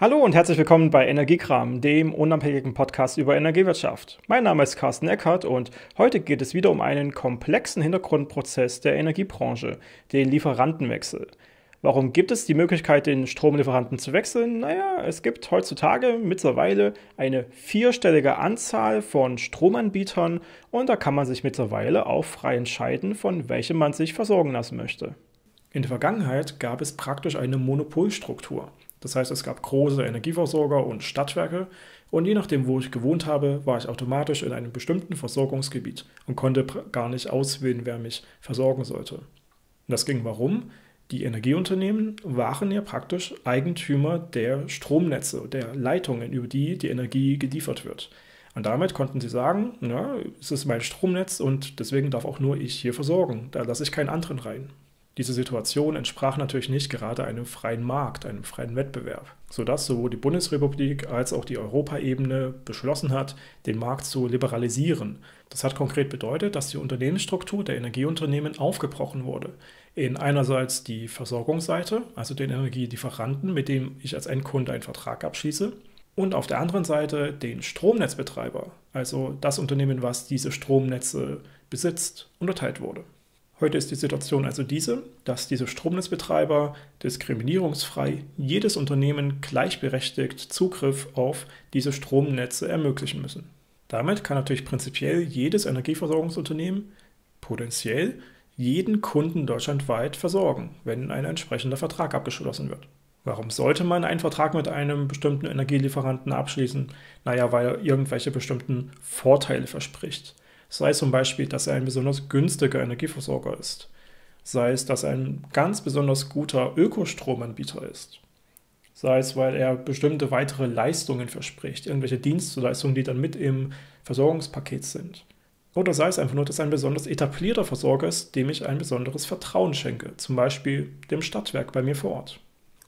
Hallo und herzlich willkommen bei Energiekram, dem unabhängigen Podcast über Energiewirtschaft. Mein Name ist Carsten Eckert und heute geht es wieder um einen komplexen Hintergrundprozess der Energiebranche, den Lieferantenwechsel. Warum gibt es die Möglichkeit, den Stromlieferanten zu wechseln? Naja, es gibt heutzutage mittlerweile eine vierstellige Anzahl von Stromanbietern und da kann man sich mittlerweile auch frei entscheiden, von welchem man sich versorgen lassen möchte. In der Vergangenheit gab es praktisch eine Monopolstruktur. Das heißt, es gab große Energieversorger und Stadtwerke und je nachdem, wo ich gewohnt habe, war ich automatisch in einem bestimmten Versorgungsgebiet und konnte gar nicht auswählen, wer mich versorgen sollte. Und das ging warum? Die Energieunternehmen waren ja praktisch Eigentümer der Stromnetze, der Leitungen, über die die Energie geliefert wird. Und damit konnten sie sagen, ja, es ist mein Stromnetz und deswegen darf auch nur ich hier versorgen. Da lasse ich keinen anderen rein. Diese Situation entsprach natürlich nicht gerade einem freien Markt, einem freien Wettbewerb, sodass sowohl die Bundesrepublik als auch die Europaebene beschlossen hat, den Markt zu liberalisieren. Das hat konkret bedeutet, dass die Unternehmensstruktur der Energieunternehmen aufgebrochen wurde. In einerseits die Versorgungsseite, also den Energielieferanten, mit dem ich als Endkunde einen Vertrag abschließe, und auf der anderen Seite den Stromnetzbetreiber, also das Unternehmen, was diese Stromnetze besitzt, unterteilt wurde. Heute ist die Situation also diese, dass diese Stromnetzbetreiber diskriminierungsfrei jedes Unternehmen gleichberechtigt Zugriff auf diese Stromnetze ermöglichen müssen. Damit kann natürlich prinzipiell jedes Energieversorgungsunternehmen potenziell jeden Kunden deutschlandweit versorgen, wenn ein entsprechender Vertrag abgeschlossen wird. Warum sollte man einen Vertrag mit einem bestimmten Energielieferanten abschließen? Naja, weil er irgendwelche bestimmten Vorteile verspricht sei es zum Beispiel, dass er ein besonders günstiger Energieversorger ist, sei es, dass er ein ganz besonders guter Ökostromanbieter ist, sei es, weil er bestimmte weitere Leistungen verspricht, irgendwelche Dienstleistungen, die dann mit im Versorgungspaket sind. Oder sei es einfach nur, dass er ein besonders etablierter Versorger ist, dem ich ein besonderes Vertrauen schenke, zum Beispiel dem Stadtwerk bei mir vor Ort.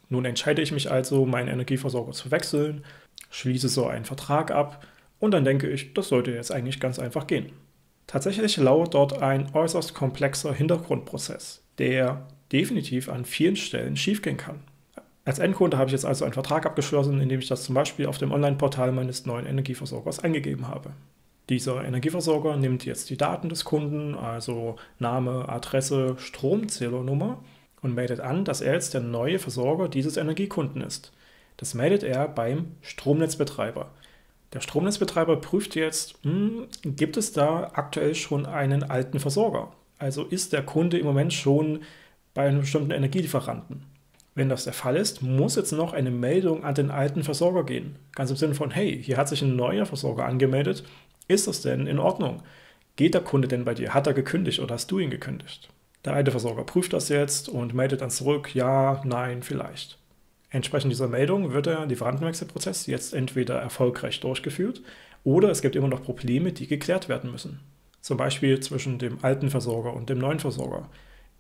Nun entscheide ich mich also, meinen Energieversorger zu wechseln, schließe so einen Vertrag ab und dann denke ich, das sollte jetzt eigentlich ganz einfach gehen. Tatsächlich lauert dort ein äußerst komplexer Hintergrundprozess, der definitiv an vielen Stellen schiefgehen kann. Als Endkunde habe ich jetzt also einen Vertrag abgeschlossen, indem ich das zum Beispiel auf dem Online-Portal meines neuen Energieversorgers eingegeben habe. Dieser Energieversorger nimmt jetzt die Daten des Kunden, also Name, Adresse, Stromzählernummer und meldet an, dass er jetzt der neue Versorger dieses Energiekunden ist. Das meldet er beim Stromnetzbetreiber. Der Stromnetzbetreiber prüft jetzt, hm, gibt es da aktuell schon einen alten Versorger? Also ist der Kunde im Moment schon bei einem bestimmten Energielieferanten? Wenn das der Fall ist, muss jetzt noch eine Meldung an den alten Versorger gehen. Ganz im Sinne von, hey, hier hat sich ein neuer Versorger angemeldet. Ist das denn in Ordnung? Geht der Kunde denn bei dir? Hat er gekündigt oder hast du ihn gekündigt? Der alte Versorger prüft das jetzt und meldet dann zurück, ja, nein, vielleicht. Entsprechend dieser Meldung wird der Lieferantenwechselprozess jetzt entweder erfolgreich durchgeführt oder es gibt immer noch Probleme, die geklärt werden müssen. Zum Beispiel zwischen dem alten Versorger und dem neuen Versorger.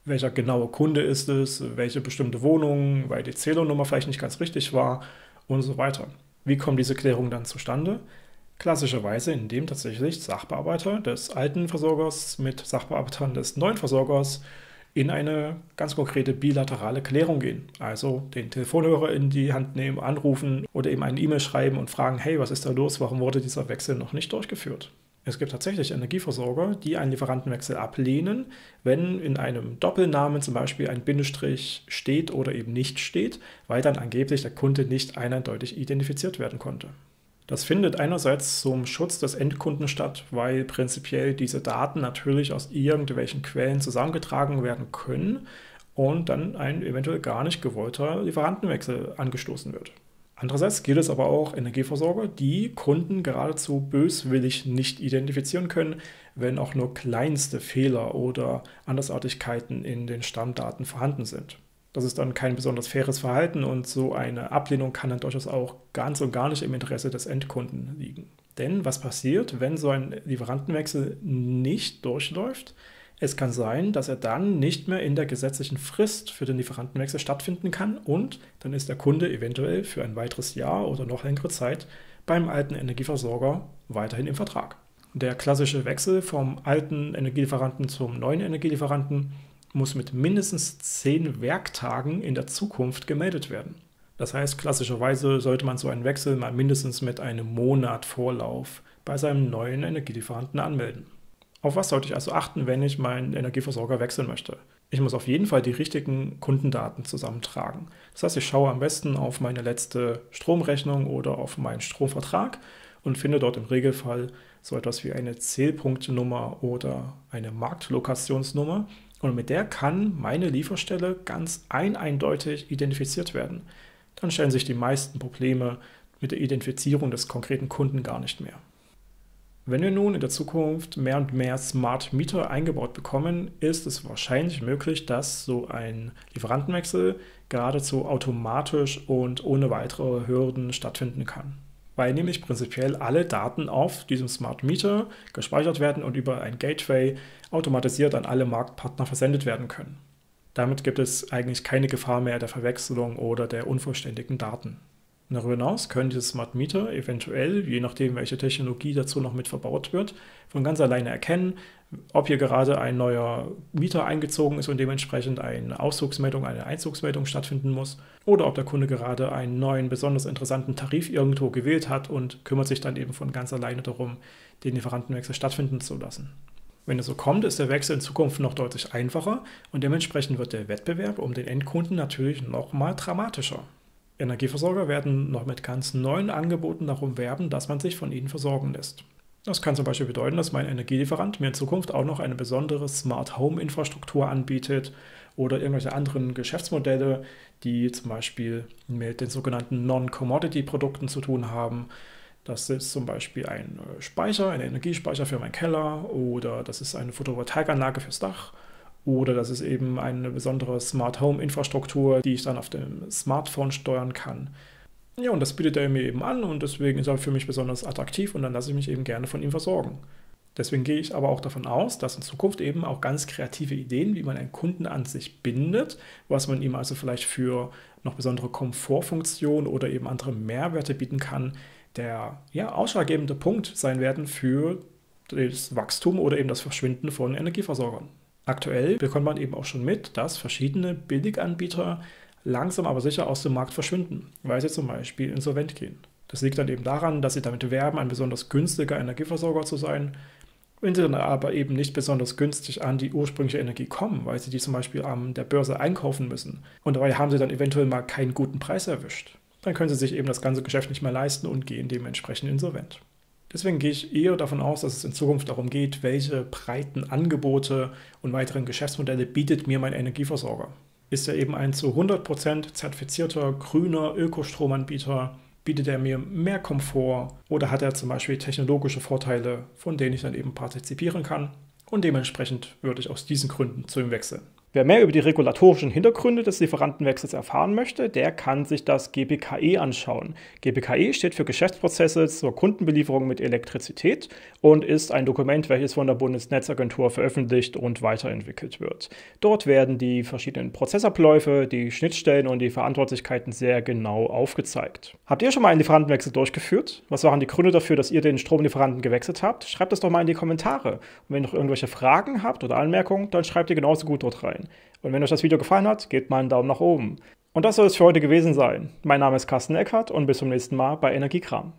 Welcher genaue Kunde ist es, welche bestimmte Wohnung, weil die Zählernummer vielleicht nicht ganz richtig war und so weiter. Wie kommen diese Klärungen dann zustande? Klassischerweise, indem tatsächlich Sachbearbeiter des alten Versorgers mit Sachbearbeitern des neuen Versorgers in eine ganz konkrete bilaterale Klärung gehen. Also den Telefonhörer in die Hand nehmen, anrufen oder eben eine E-Mail schreiben und fragen, hey, was ist da los? Warum wurde dieser Wechsel noch nicht durchgeführt? Es gibt tatsächlich Energieversorger, die einen Lieferantenwechsel ablehnen, wenn in einem Doppelnamen zum Beispiel ein Bindestrich steht oder eben nicht steht, weil dann angeblich der Kunde nicht eindeutig identifiziert werden konnte. Das findet einerseits zum Schutz des Endkunden statt, weil prinzipiell diese Daten natürlich aus irgendwelchen Quellen zusammengetragen werden können und dann ein eventuell gar nicht gewollter Lieferantenwechsel angestoßen wird. Andererseits gilt es aber auch Energieversorger, die Kunden geradezu böswillig nicht identifizieren können, wenn auch nur kleinste Fehler oder Andersartigkeiten in den Stammdaten vorhanden sind. Das ist dann kein besonders faires Verhalten und so eine Ablehnung kann dann durchaus auch ganz und gar nicht im Interesse des Endkunden liegen. Denn was passiert, wenn so ein Lieferantenwechsel nicht durchläuft? Es kann sein, dass er dann nicht mehr in der gesetzlichen Frist für den Lieferantenwechsel stattfinden kann und dann ist der Kunde eventuell für ein weiteres Jahr oder noch längere Zeit beim alten Energieversorger weiterhin im Vertrag. Der klassische Wechsel vom alten Energielieferanten zum neuen Energielieferanten muss mit mindestens zehn Werktagen in der Zukunft gemeldet werden. Das heißt, klassischerweise sollte man so einen Wechsel mal mindestens mit einem Monat Vorlauf bei seinem neuen Energielieferanten anmelden. Auf was sollte ich also achten, wenn ich meinen Energieversorger wechseln möchte? Ich muss auf jeden Fall die richtigen Kundendaten zusammentragen. Das heißt, ich schaue am besten auf meine letzte Stromrechnung oder auf meinen Stromvertrag und finde dort im Regelfall so etwas wie eine Zählpunktnummer oder eine Marktlokationsnummer. Und mit der kann meine Lieferstelle ganz ein eindeutig identifiziert werden dann stellen sich die meisten Probleme mit der Identifizierung des konkreten Kunden gar nicht mehr. Wenn wir nun in der Zukunft mehr und mehr Smart Meter eingebaut bekommen, ist es wahrscheinlich möglich, dass so ein Lieferantenwechsel geradezu automatisch und ohne weitere Hürden stattfinden kann. Weil nämlich prinzipiell alle Daten auf diesem Smart Meter gespeichert werden und über ein Gateway automatisiert an alle Marktpartner versendet werden können. Damit gibt es eigentlich keine Gefahr mehr der Verwechslung oder der unvollständigen Daten. Darüber hinaus können diese Smart Meter eventuell, je nachdem welche Technologie dazu noch mit verbaut wird, von ganz alleine erkennen, ob hier gerade ein neuer Mieter eingezogen ist und dementsprechend eine Auszugsmeldung, eine Einzugsmeldung stattfinden muss, oder ob der Kunde gerade einen neuen, besonders interessanten Tarif irgendwo gewählt hat und kümmert sich dann eben von ganz alleine darum, den Lieferantenwechsel stattfinden zu lassen. Wenn es so kommt, ist der Wechsel in Zukunft noch deutlich einfacher und dementsprechend wird der Wettbewerb um den Endkunden natürlich noch mal dramatischer. Energieversorger werden noch mit ganz neuen Angeboten darum werben, dass man sich von ihnen versorgen lässt. Das kann zum Beispiel bedeuten, dass mein Energielieferant mir in Zukunft auch noch eine besondere Smart Home Infrastruktur anbietet oder irgendwelche anderen Geschäftsmodelle, die zum Beispiel mit den sogenannten Non-Commodity Produkten zu tun haben das ist zum Beispiel ein äh, Speicher, ein Energiespeicher für meinen Keller oder das ist eine Photovoltaikanlage fürs Dach oder das ist eben eine besondere Smart Home Infrastruktur, die ich dann auf dem Smartphone steuern kann. Ja, und das bietet er mir eben an und deswegen ist er für mich besonders attraktiv und dann lasse ich mich eben gerne von ihm versorgen. Deswegen gehe ich aber auch davon aus, dass in Zukunft eben auch ganz kreative Ideen, wie man einen Kunden an sich bindet, was man ihm also vielleicht für noch besondere Komfortfunktionen oder eben andere Mehrwerte bieten kann, der ja, ausschlaggebende Punkt sein werden für das Wachstum oder eben das Verschwinden von Energieversorgern. Aktuell bekommt man eben auch schon mit, dass verschiedene Billiganbieter langsam aber sicher aus dem Markt verschwinden, weil sie zum Beispiel insolvent gehen. Das liegt dann eben daran, dass sie damit werben, ein besonders günstiger Energieversorger zu sein. Wenn sie dann aber eben nicht besonders günstig an die ursprüngliche Energie kommen, weil sie die zum Beispiel an der Börse einkaufen müssen und dabei haben sie dann eventuell mal keinen guten Preis erwischt, dann können sie sich eben das ganze Geschäft nicht mehr leisten und gehen dementsprechend insolvent. Deswegen gehe ich eher davon aus, dass es in Zukunft darum geht, welche breiten Angebote und weiteren Geschäftsmodelle bietet mir mein Energieversorger. Ist er eben ein zu 100% zertifizierter grüner Ökostromanbieter? Bietet er mir mehr Komfort oder hat er zum Beispiel technologische Vorteile, von denen ich dann eben partizipieren kann? Und dementsprechend würde ich aus diesen Gründen zu ihm wechseln. Wer mehr über die regulatorischen Hintergründe des Lieferantenwechsels erfahren möchte, der kann sich das GBKE anschauen. GBKE steht für Geschäftsprozesse zur Kundenbelieferung mit Elektrizität und ist ein Dokument, welches von der Bundesnetzagentur veröffentlicht und weiterentwickelt wird. Dort werden die verschiedenen Prozessabläufe, die Schnittstellen und die Verantwortlichkeiten sehr genau aufgezeigt. Habt ihr schon mal einen Lieferantenwechsel durchgeführt? Was waren die Gründe dafür, dass ihr den Stromlieferanten gewechselt habt? Schreibt das doch mal in die Kommentare. Und wenn ihr noch irgendwelche Fragen habt oder Anmerkungen, dann schreibt ihr genauso gut dort rein sein. Und wenn euch das Video gefallen hat, gebt mal einen Daumen nach oben. Und das soll es für heute gewesen sein. Mein Name ist Carsten Eckhardt und bis zum nächsten Mal bei Energiekram.